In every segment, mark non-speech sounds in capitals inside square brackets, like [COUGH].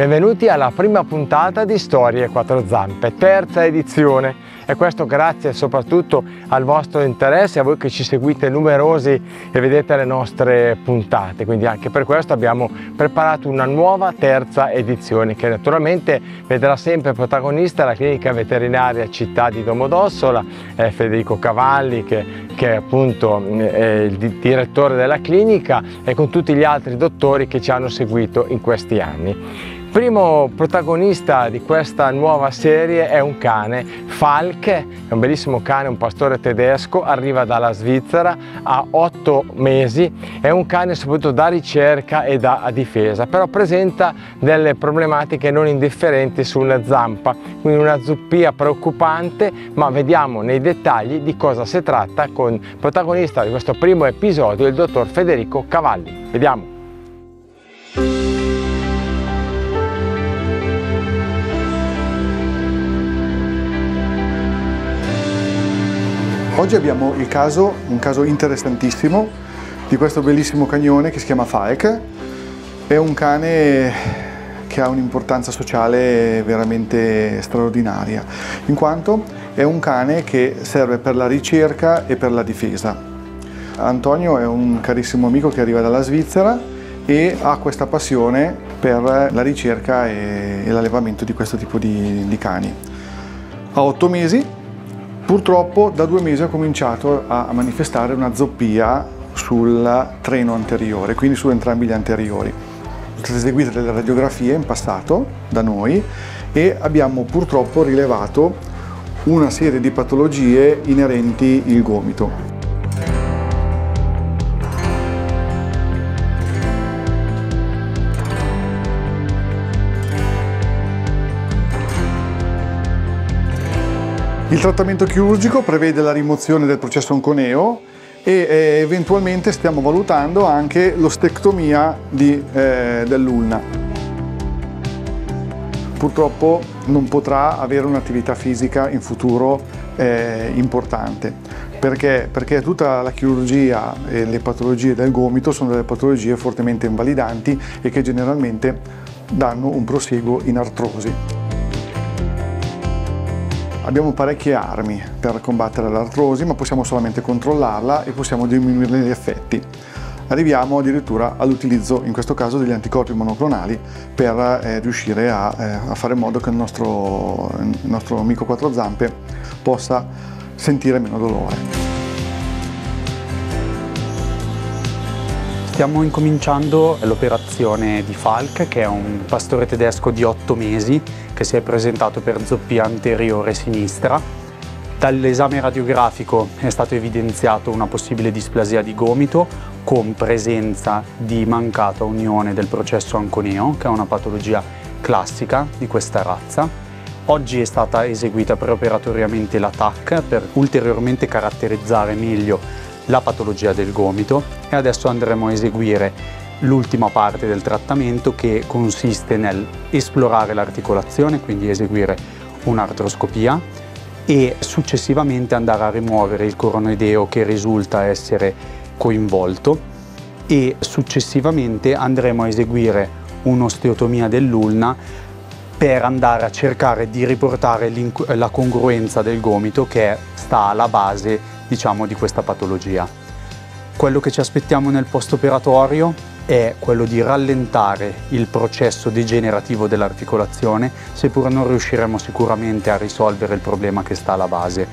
Benvenuti alla prima puntata di Storie Quattro Zampe, terza edizione. E questo grazie soprattutto al vostro interesse, a voi che ci seguite numerosi e vedete le nostre puntate, quindi anche per questo abbiamo preparato una nuova terza edizione che naturalmente vedrà sempre protagonista la clinica veterinaria città di Domodossola, eh, Federico Cavalli che, che appunto è il direttore della clinica e con tutti gli altri dottori che ci hanno seguito in questi anni primo protagonista di questa nuova serie è un cane, Falk, è un bellissimo cane, un pastore tedesco, arriva dalla Svizzera, ha otto mesi, è un cane soprattutto da ricerca e da difesa, però presenta delle problematiche non indifferenti sulla zampa, quindi una zuppia preoccupante, ma vediamo nei dettagli di cosa si tratta con il protagonista di questo primo episodio, il dottor Federico Cavalli. Vediamo. Oggi abbiamo il caso, un caso interessantissimo di questo bellissimo cagnone che si chiama Falk. È un cane che ha un'importanza sociale veramente straordinaria, in quanto è un cane che serve per la ricerca e per la difesa. Antonio è un carissimo amico che arriva dalla Svizzera e ha questa passione per la ricerca e, l'allevamento di questo tipo di, di cani. Ha otto mesi Purtroppo da due mesi ha cominciato a manifestare una zoppia sul treno anteriore, quindi su entrambi gli anteriori. Sono state eseguite delle radiografie in passato da noi e abbiamo purtroppo rilevato una serie di patologie inerenti il gomito. Il trattamento chirurgico prevede la rimozione del processo onconeo e eh, eventualmente stiamo valutando anche l'ostectomia eh, dell'ulna. Purtroppo non potrà avere un'attività fisica in futuro eh, importante. Perché? Perché tutta la chirurgia e le patologie del gomito sono delle patologie fortemente invalidanti e che generalmente danno un prosieguo in artrosi. Abbiamo parecchie armi per combattere l'artrosi, ma possiamo solamente controllarla e possiamo diminuirne gli effetti. Arriviamo addirittura all'utilizzo, in questo caso, degli anticorpi monoclonali per eh, riuscire a, eh, a, fare in modo che il nostro, il nostro amico quattro zampe possa sentire meno dolore. Stiamo incominciando l'operazione di Falk, che è un pastore tedesco di 8 mesi che si è presentato per zoppia anteriore sinistra. Dall'esame radiografico è stato evidenziato una possibile displasia di gomito con presenza di mancata unione del processo anconeo, che è una patologia classica di questa razza. Oggi è stata eseguita preoperatoriamente la TAC per ulteriormente caratterizzare meglio la patologia del gomito. E adesso andremo a eseguire l'ultima parte del trattamento che consiste nel esplorare l'articolazione, quindi eseguire un'artroscopia e successivamente andare a rimuovere il coronoideo che risulta essere coinvolto. E successivamente andremo a eseguire un'osteotomia dell'ulna per andare a cercare di riportare la congruenza del gomito che sta alla base diciamo, di questa patologia. Quello che ci aspettiamo nel post-operatorio è quello di rallentare il processo degenerativo dell'articolazione, seppur non riusciremo sicuramente a risolvere il problema che sta alla base.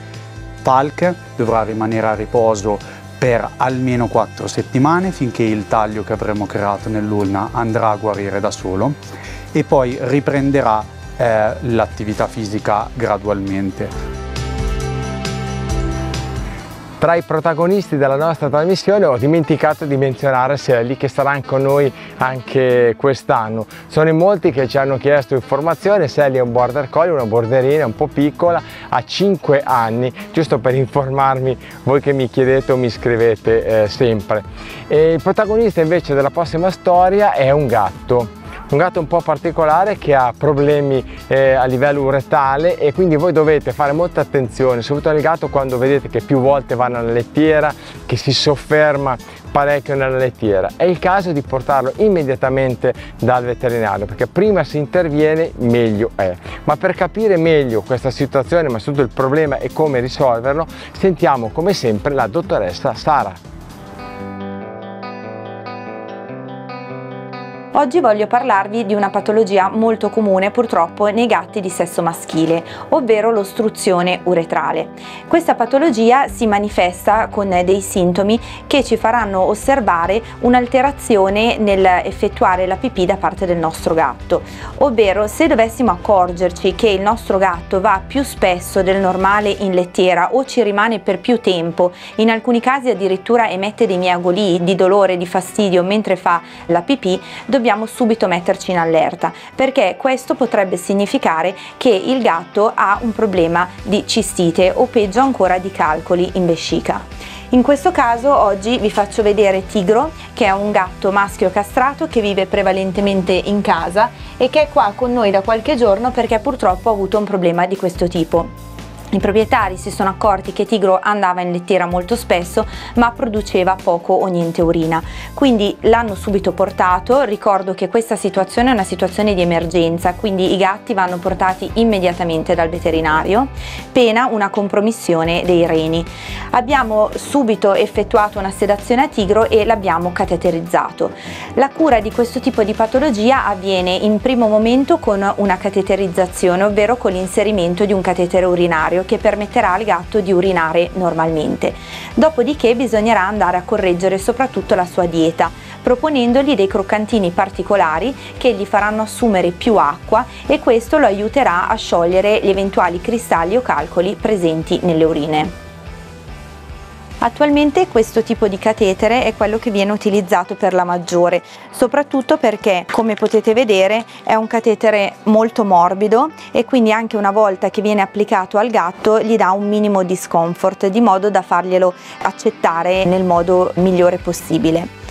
Falk dovrà rimanere a riposo per almeno 4 settimane finché il taglio che avremo creato nell'ulna andrà a guarire da solo e poi riprenderà eh, l'attività fisica gradualmente. Tra i protagonisti della nostra trasmissione ho dimenticato di menzionare Sally che sarà con noi anche quest'anno. Sono in molti che ci hanno chiesto informazioni, Sally è un border collie, una borderina un po' piccola, ha 5 anni, giusto per informarmi voi che mi chiedete o mi scrivete eh, sempre. E il protagonista invece della prossima storia è un gatto un gatto un po' particolare che ha problemi eh, a livello uretale e quindi voi dovete fare molta attenzione, soprattutto nel gatto quando vedete che più volte va nella lettiera, che si sofferma parecchio nella lettiera. È il caso di portarlo immediatamente dal veterinario perché prima si interviene meglio è. Ma per capire meglio questa situazione, ma soprattutto il problema e come risolverlo, sentiamo come sempre la dottoressa Sara. Oggi voglio parlarvi di una patologia molto comune purtroppo nei gatti di sesso maschile, ovvero l'ostruzione uretrale. Questa patologia si manifesta con dei sintomi che ci faranno osservare un'alterazione nell'effettuare la pipì da parte del nostro gatto, ovvero se dovessimo accorgerci che il nostro gatto va più spesso del normale in lettiera o ci rimane per più tempo, in alcuni casi addirittura emette dei miagoli di dolore, di fastidio mentre fa la pipì, dobbiamo dobbiamo subito metterci in allerta perché questo potrebbe significare che il gatto ha un problema di cistite o peggio ancora di calcoli in vescica. In questo caso oggi vi faccio vedere Tigro che è un gatto maschio castrato che vive prevalentemente in casa e che è qua con noi da qualche giorno perché purtroppo ha avuto un problema di questo tipo. I proprietari si sono accorti che Tigro andava in lettiera molto spesso ma produceva poco o niente urina, quindi l'hanno subito portato, ricordo che questa situazione è una situazione di emergenza, quindi i gatti vanno portati immediatamente dal veterinario, pena una compromissione dei reni. Abbiamo subito effettuato una sedazione a Tigro e l'abbiamo cateterizzato. La cura di questo tipo di patologia avviene in primo momento con una cateterizzazione, ovvero con l'inserimento di un catetere urinario necessario che permetterà al gatto di urinare normalmente. Dopodiché bisognerà andare a correggere soprattutto la sua dieta, proponendogli dei croccantini particolari che gli faranno assumere più acqua e questo lo aiuterà a sciogliere gli eventuali cristalli o calcoli presenti nelle urine. Attualmente questo tipo di catetere è quello che viene utilizzato per la maggiore, soprattutto perché come potete vedere è un catetere molto morbido e quindi anche una volta che viene applicato al gatto gli dà un minimo di scomfort di modo da farglielo accettare nel modo migliore possibile.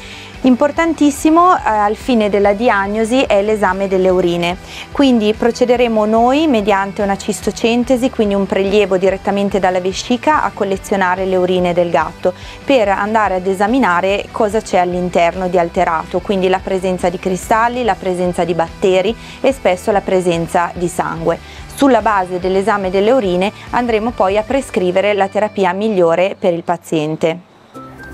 Importantissimo eh, al fine della diagnosi è l'esame delle urine, quindi procederemo noi mediante una cistocentesi, quindi un prelievo direttamente dalla vescica a collezionare le urine del gatto per andare ad esaminare cosa c'è all'interno di alterato, quindi la presenza di cristalli, la presenza di batteri e spesso la presenza di sangue. Sulla base dell'esame delle urine andremo poi a prescrivere la terapia migliore per il paziente.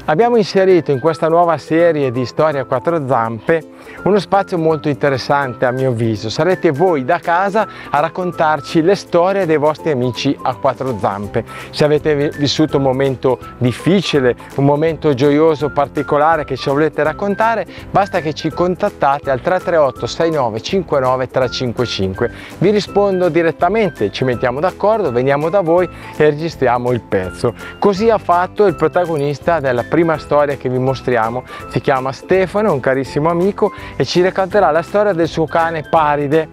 Abbiamo inserito in questa nuova serie di Storie a quattro zampe uno spazio molto interessante a mio avviso. Sarete voi da casa a raccontarci le storie dei vostri amici a quattro zampe. Se avete vissuto un momento difficile, un momento gioioso, particolare che ci volete raccontare, basta che ci contattate al 338 69 59 355. Vi rispondo direttamente, ci mettiamo d'accordo, veniamo da voi e registriamo il pezzo. Così ha fatto il protagonista della prima storia che vi mostriamo. Si chiama Stefano, è un carissimo amico e ci racconterà la storia del suo cane Paride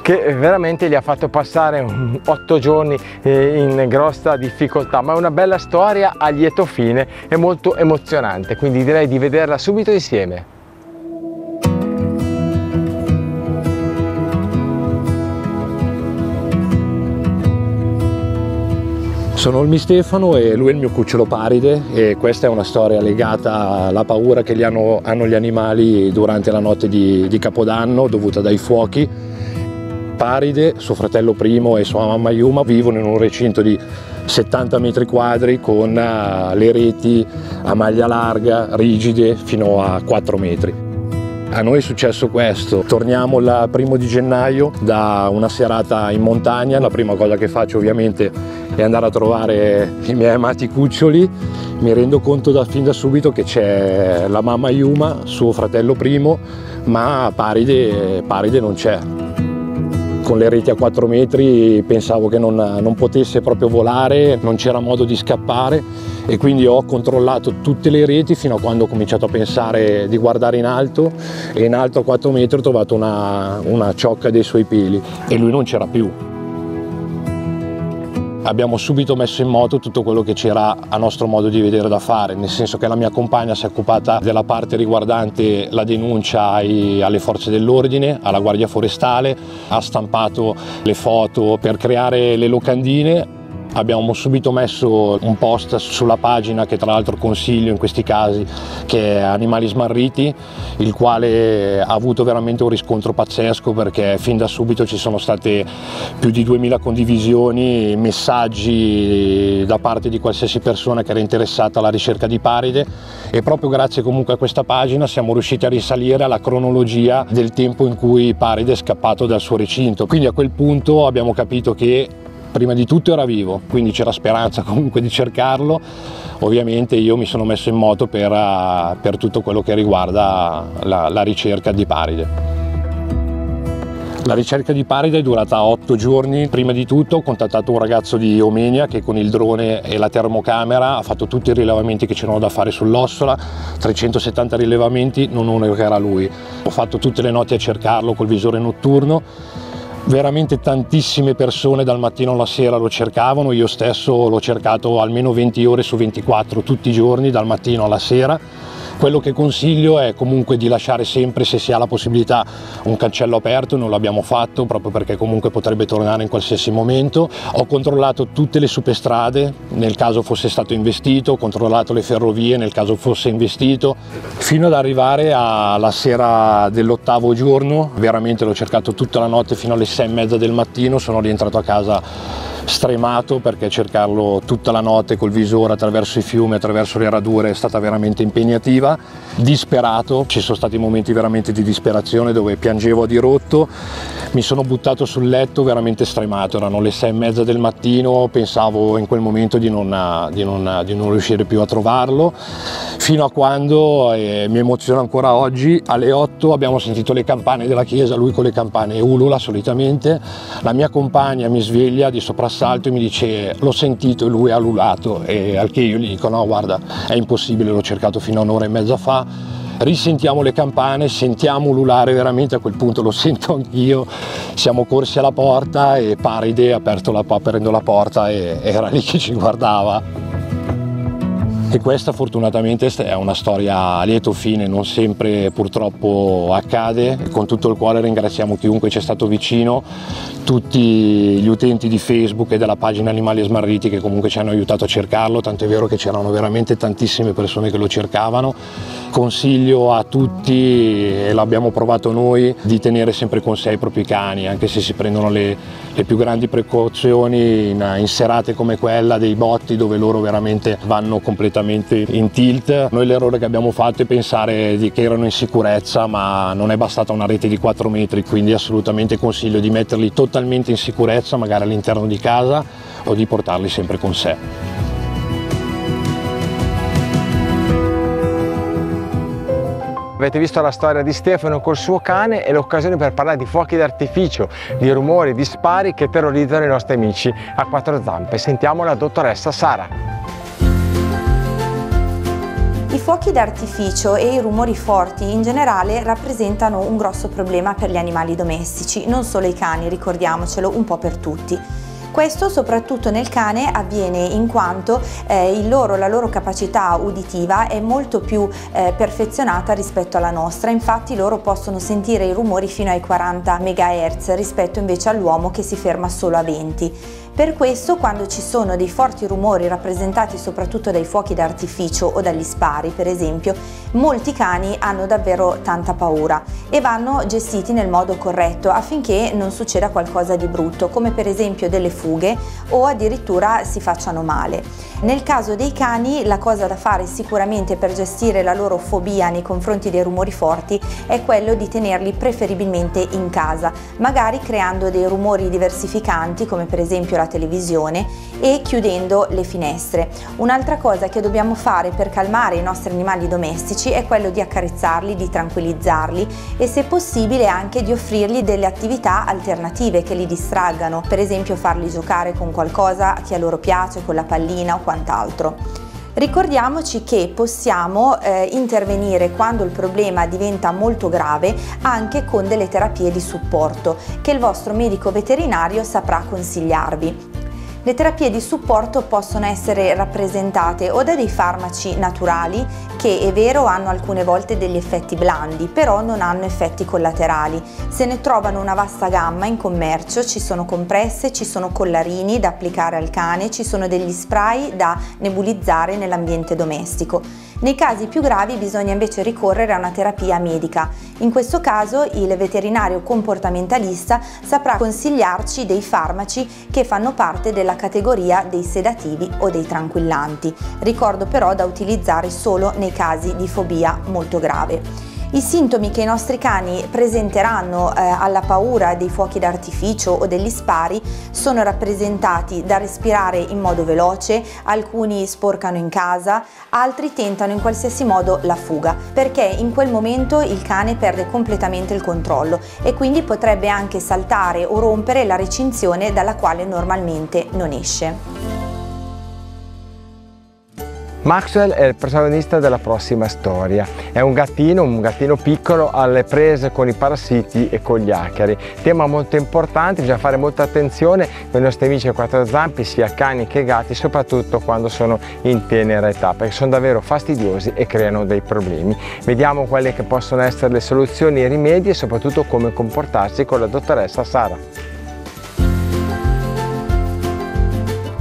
che veramente gli ha fatto passare [LAUGHS] otto giorni eh, in grossa difficoltà. Ma è una bella storia a lieto fine e molto emozionante quindi direi di vederla subito insieme Sono Olmi Stefano e lui è il mio cucciolo Paride e questa è una storia legata alla paura che gli hanno, hanno, gli animali durante la notte di, di, Capodanno dovuta dai fuochi. Paride, suo fratello primo e sua mamma Yuma vivono in un recinto di 70 metri quadri con uh, le reti a maglia larga, rigide, fino a 4 metri. A noi è successo questo, torniamo il primo di gennaio da una serata in montagna, la prima cosa che faccio ovviamente è andare a trovare i miei amati cuccioli, mi rendo conto da, fin da subito che c'è la mamma Yuma, suo fratello primo, ma Paride, Paride non c'è. Con le reti a 4 metri pensavo che non, non potesse proprio volare, non c'era modo di scappare e quindi ho controllato tutte le reti fino a quando ho cominciato a pensare di guardare in alto e in alto a 4 metri ho trovato una, una ciocca dei suoi peli e lui non c'era più. abbiamo subito messo in moto tutto quello che c'era a nostro modo di vedere da fare, nel senso che la mia compagna si è occupata della parte riguardante la denuncia ai, alle forze dell'ordine, alla Guardia Forestale, ha stampato le foto per creare le locandine Abbiamo subito messo un post sulla pagina che tra l'altro consiglio in questi casi che è Animali Smarriti, il quale ha avuto veramente un riscontro pazzesco perché fin da subito ci sono state più di 2000 condivisioni, messaggi da parte di qualsiasi persona che era interessata alla ricerca di Paride e proprio grazie comunque a questa pagina siamo riusciti a risalire alla cronologia del tempo in cui Paride è scappato dal suo recinto. Quindi a quel punto abbiamo capito che prima di tutto era vivo, quindi c'era speranza [LAUGHS] comunque di cercarlo. Ovviamente io mi sono messo in moto per, eh, per tutto quello che riguarda la, la ricerca di Paride. La ricerca di Paride è durata otto giorni. Prima di tutto ho contattato un ragazzo di Omenia che con il drone e la termocamera ha fatto tutti i rilevamenti che c'erano da fare sull'ossola, 370 rilevamenti, non uno che era lui. Ho fatto tutte le notti a cercarlo col visore notturno veramente tantissime persone dal mattino alla sera lo cercavano, io stesso l'ho cercato almeno 20 ore su 24 tutti i giorni, dal mattino alla sera quello che consiglio è comunque di lasciare sempre, se si ha la possibilità, un cancello aperto, non l'abbiamo fatto proprio perché comunque potrebbe tornare in qualsiasi momento. Ho controllato tutte le superstrade nel caso fosse stato investito, ho controllato le ferrovie nel caso fosse investito, fino ad arrivare alla sera dell'ottavo giorno, veramente l'ho cercato tutta la notte fino alle sei e mezza del mattino, sono rientrato a casa stremato perché cercarlo tutta la notte col visore attraverso i fiumi, attraverso le radure è stata veramente impegnativa, disperato, ci sono stati momenti veramente di disperazione dove piangevo a dirotto, mi sono buttato sul letto veramente stremato, erano le sei e mezza del mattino, pensavo in quel momento di non, di non, di non riuscire più a trovarlo, fino a quando, e mi emoziona ancora oggi, alle 8 abbiamo sentito le campane della chiesa, lui con le campane ulula solitamente, la mia compagna mi sveglia di sopra assalto e mi dice l'ho sentito e lui ha lulato. E al che io gli dico no guarda è impossibile, l'ho cercato fino a un'ora e mezza fa, risentiamo le campane, sentiamo ululare veramente, a quel punto lo [LAUGHS] sento anch'io, siamo corsi alla porta e Paride ha aperto la, aprendo la porta e era lì che ci guardava. E questa fortunatamente è una storia a lieto fine, non sempre purtroppo accade. Con tutto il cuore ringraziamo chiunque ci è stato vicino, tutti gli utenti di Facebook e della pagina Animali Smarriti che comunque ci hanno aiutato a cercarlo, tanto è vero che c'erano veramente tantissime persone che lo cercavano. Consiglio a tutti, e l'abbiamo provato noi, di tenere sempre con sé i propri cani, anche se si prendono le, le più grandi precauzioni in, in serate come quella dei botti dove loro veramente vanno completamente completamente in tilt. Noi l'errore che abbiamo fatto è pensare che erano in sicurezza, ma non è bastata una rete di 4 metri, quindi assolutamente consiglio di metterli totalmente in sicurezza, magari all'interno di casa o di portarli sempre con sé. Avete visto la storia di Stefano col suo cane e l'occasione per parlare di fuochi d'artificio, di rumori, di spari che terrorizzano i nostri amici a quattro zampe. Sentiamo la dottoressa Sara. I fuochi d'artificio e i rumori forti in generale rappresentano un grosso problema per gli animali domestici, non solo i cani, ricordiamocelo, un po' per tutti. Questo soprattutto nel cane avviene in quanto eh, loro, la loro capacità uditiva è molto più eh, perfezionata rispetto alla nostra, infatti loro possono sentire i rumori fino ai 40 MHz rispetto invece all'uomo che si ferma solo a 20. Per questo quando ci sono dei forti rumori rappresentati soprattutto dai fuochi d'artificio o dagli spari per esempio, molti cani hanno davvero tanta paura e vanno gestiti nel modo corretto affinché non succeda qualcosa di brutto come per esempio delle fughe o addirittura si facciano male. Nel caso dei cani la cosa da fare sicuramente per gestire la loro fobia nei confronti dei rumori forti è quello di tenerli preferibilmente in casa, magari creando dei rumori diversificanti come per esempio la la televisione e chiudendo le finestre. Un'altra cosa che dobbiamo fare per calmare i nostri animali domestici è quello di accarezzarli, di tranquillizzarli e se possibile anche di offrirgli delle attività alternative che li distraggano, per esempio farli giocare con qualcosa che a loro piace, con la pallina o quant'altro. Ricordiamoci che possiamo eh, intervenire quando il problema diventa molto grave anche con delle terapie di supporto che il vostro medico veterinario saprà consigliarvi. Le terapie di supporto possono essere rappresentate o da dei farmaci naturali che è vero hanno alcune volte degli effetti blandi, però non hanno effetti collaterali. Se ne trovano una vasta gamma in commercio, ci sono compresse, ci sono collarini da applicare al cane, ci sono degli spray da nebulizzare nell'ambiente domestico. Nei casi più gravi bisogna invece ricorrere a una terapia medica. In questo caso il veterinario comportamentalista saprà consigliarci dei farmaci che fanno parte della categoria dei sedativi o dei tranquillanti. Ricordo però da utilizzare solo nei casi di fobia molto grave. I sintomi che i nostri cani presenteranno eh, alla paura dei fuochi d'artificio o degli spari sono rappresentati da respirare in modo veloce, alcuni sporcano in casa, altri tentano in qualsiasi modo la fuga, perché in quel momento il cane perde completamente il controllo e quindi potrebbe anche saltare o rompere la recinzione dalla quale normalmente non esce. Maxwell è il protagonista della prossima storia. È un gattino, un gattino piccolo alle prese con i parassiti e con gli acari. Tema molto importante, bisogna fare molta attenzione con i nostri amici a quattro zampe, sia cani che gatti, soprattutto quando sono in tenera età, perché sono davvero fastidiosi e creano dei problemi. Vediamo quelle che possono essere le soluzioni e i rimedi e soprattutto come comportarsi con la dottoressa Sara.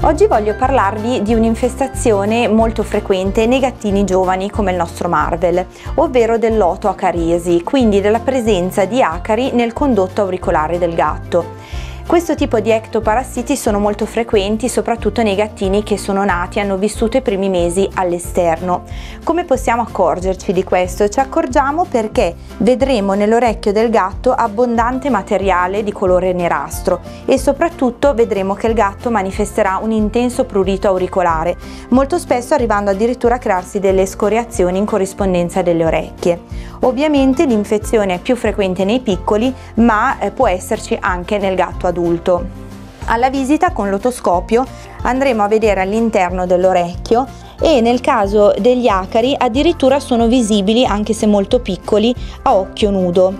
Oggi voglio parlarvi di un'infestazione molto frequente nei gattini giovani come il nostro Marvel, ovvero dell'otoacariesi, quindi della presenza di acari nel condotto auricolare del gatto. Questo tipo di ectoparassiti sono molto frequenti soprattutto nei gattini che sono nati e hanno vissuto i primi mesi all'esterno. Come possiamo accorgerci di questo? Ci accorgiamo perché vedremo nell'orecchio del gatto abbondante materiale di colore nerastro e soprattutto vedremo che il gatto manifesterà un intenso prurito auricolare, molto spesso arrivando addirittura a crearsi delle scoriazioni in corrispondenza delle orecchie. Ovviamente l'infezione è più frequente nei piccoli ma eh, può esserci anche nel gatto adulto. Alla visita con l'otoscopio andremo a vedere all'interno dell'orecchio e nel caso degli acari addirittura sono visibili anche se molto piccoli a occhio nudo.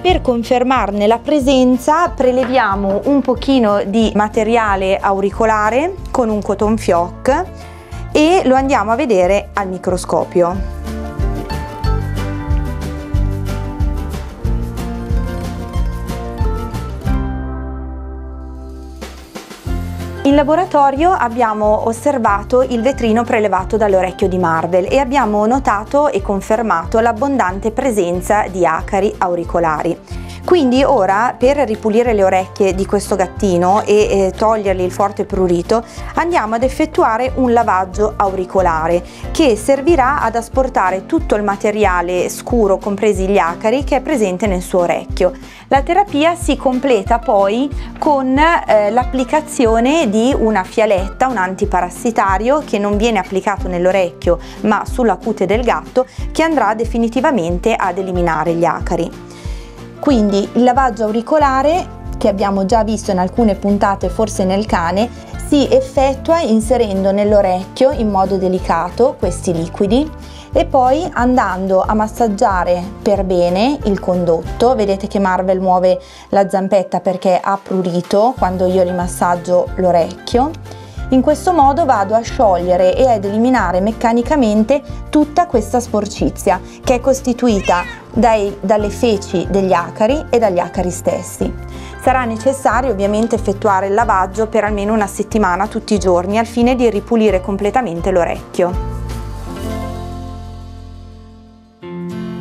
Per confermarne la presenza preleviamo un pochino di materiale auricolare con un cotton fioc e lo andiamo a vedere al microscopio. In laboratorio abbiamo osservato il vetrino prelevato dall'orecchio di Marvel e abbiamo notato e confermato l'abbondante presenza di acari auricolari. Quindi ora per ripulire le orecchie di questo gattino e eh, togliergli il forte prurito andiamo ad effettuare un lavaggio auricolare che servirà ad asportare tutto il materiale scuro compresi gli acari che è presente nel suo orecchio. La terapia si completa poi con eh, l'applicazione di una fialetta, un antiparassitario che non viene applicato nell'orecchio ma sulla cute del gatto che andrà definitivamente ad eliminare gli acari. Quindi il lavaggio auricolare che abbiamo già visto in alcune puntate, forse nel cane, si effettua inserendo nell'orecchio in modo delicato questi liquidi e poi andando a massaggiare per bene il condotto. Vedete che Marvel muove la zampetta perché ha prurito quando io rimassaggio l'orecchio in questo modo vado a sciogliere e ad eliminare meccanicamente tutta questa sporcizia che è costituita dai, dalle feci degli acari e dagli acari stessi. Sarà necessario ovviamente effettuare il lavaggio per almeno una settimana tutti i giorni al fine di ripulire completamente l'orecchio.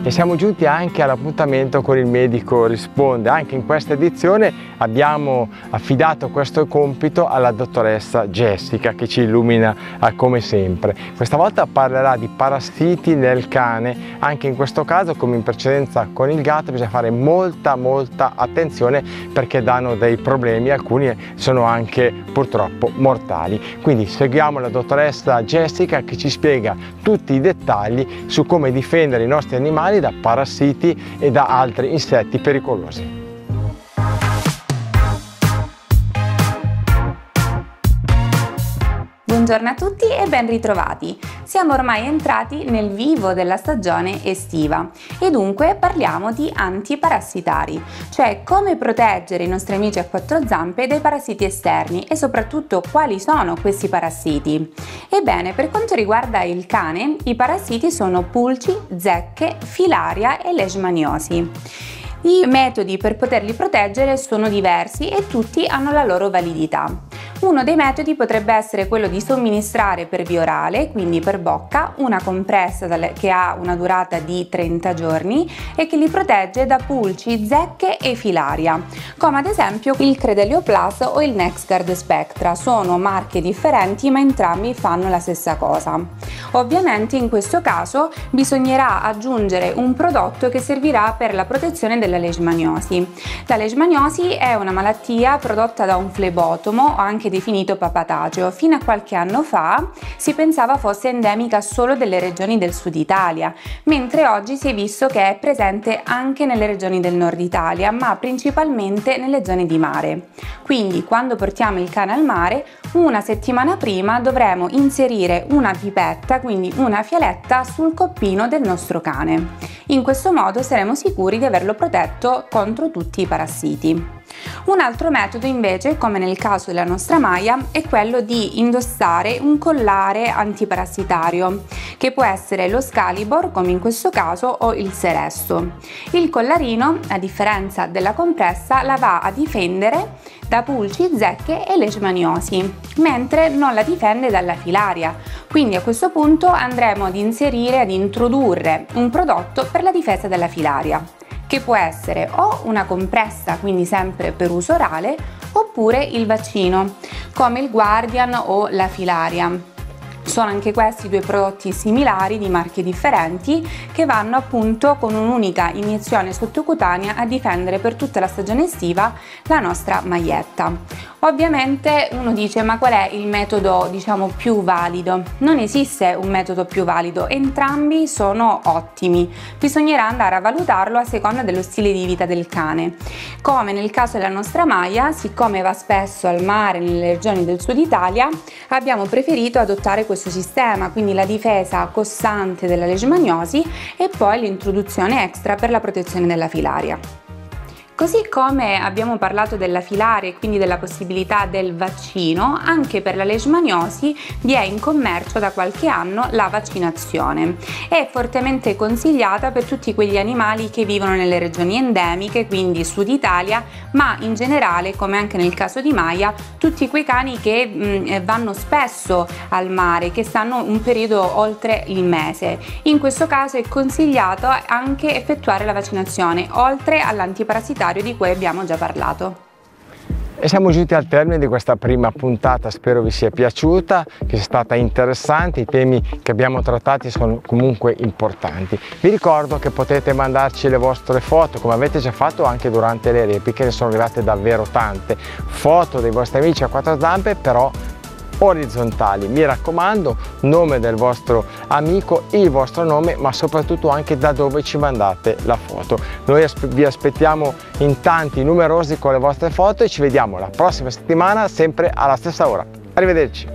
E siamo giunti anche all'appuntamento con il medico risponde. Anche in questa edizione abbiamo affidato questo compito alla dottoressa Jessica che ci illumina come sempre. Questa volta parlerà di parassiti nel cane. Anche in questo caso, come in precedenza con il gatto, bisogna fare molta molta attenzione perché danno dei problemi, alcuni sono anche purtroppo mortali. Quindi seguiamo la dottoressa Jessica che ci spiega tutti i dettagli su come difendere i nostri animali da parassiti e da altri insetti pericolosi. Buongiorno a tutti e ben ritrovati! Siamo ormai entrati nel vivo della stagione estiva e dunque parliamo di antiparassitari, cioè come proteggere i nostri amici a quattro zampe dai parassiti esterni e soprattutto quali sono questi parassiti. Ebbene, per quanto riguarda il cane, i parassiti sono pulci, zecche, filaria e leishmaniosi. I metodi per poterli proteggere sono diversi e tutti hanno la loro validità. Uno dei metodi potrebbe essere quello di somministrare per via orale, quindi per bocca, una compressa che ha una durata di 30 giorni e che li protegge da pulci, zecche e filaria, come ad esempio il Credelio Plus o il NexGuard Spectra. Sono marche differenti ma entrambi fanno la stessa cosa. Ovviamente in questo caso bisognerà aggiungere un prodotto che servirà per la protezione della leishmaniosi. La leishmaniosi è una malattia prodotta da un flebotomo, anche definito papatagio. Fino a qualche anno fa si pensava fosse endemica solo delle regioni del sud Italia, mentre oggi si è visto che è presente anche nelle regioni del nord Italia, ma principalmente nelle zone di mare. Quindi quando portiamo il cane al mare, una settimana prima dovremo inserire una pipetta, quindi una fialetta sul coppino del nostro cane. In questo modo saremo sicuri di averlo protetto contro tutti i parassiti. Un altro metodo invece, come nel caso della nostra Maya, è quello di indossare un collare antiparassitario, che può essere lo Scalibor, come in questo caso, o il Seresto. Il collarino, a differenza della compressa, la va a difendere da pulci, zecche e leishmaniosi, mentre non la difende dalla filaria. Quindi a questo punto andremo ad inserire, ad introdurre un prodotto per la difesa della filaria che può essere o una compressa, quindi sempre per uso orale, oppure il vaccino, come il Guardian o la Filaria. Sono anche questi due prodotti similari di marche differenti che vanno appunto con un'unica iniezione sottocutanea a difendere per tutta la stagione estiva la nostra maglietta. Ovviamente uno dice ma qual è il metodo diciamo più valido? Non esiste un metodo più valido, entrambi sono ottimi, bisognerà andare a valutarlo a seconda dello stile di vita del cane. Come nel caso della nostra Maya, siccome va spesso al mare nelle regioni del sud Italia, abbiamo preferito adottare questo sistema, quindi la difesa costante della leishmaniosi e poi l'introduzione extra per la protezione della filaria. Così come abbiamo parlato della filare e quindi della possibilità del vaccino, anche per la leishmaniosi vi è in commercio da qualche anno la vaccinazione. È fortemente consigliata per tutti quegli animali che vivono nelle regioni endemiche, quindi Sud Italia, ma in generale, come anche nel caso di Maya, tutti quei cani che mh, mm, eh, vanno spesso al mare, che stanno un periodo oltre il mese. In questo caso è consigliato anche effettuare la vaccinazione, oltre all'antiparassitario sanitario di cui abbiamo già parlato. E siamo giunti al termine di questa prima puntata, spero vi sia piaciuta, che sia stata interessante, i temi che abbiamo trattati sono comunque importanti. Vi ricordo che potete mandarci le vostre foto, come avete già fatto anche durante le repliche, ne sono arrivate davvero tante, foto dei vostri amici a quattro zampe, però orizzontali. Mi raccomando, nome del vostro amico, il vostro nome, ma soprattutto anche da dove ci mandate la foto. Noi vi aspettiamo in tanti, numerosi con le vostre foto e ci vediamo la prossima settimana sempre alla stessa ora. Arrivederci!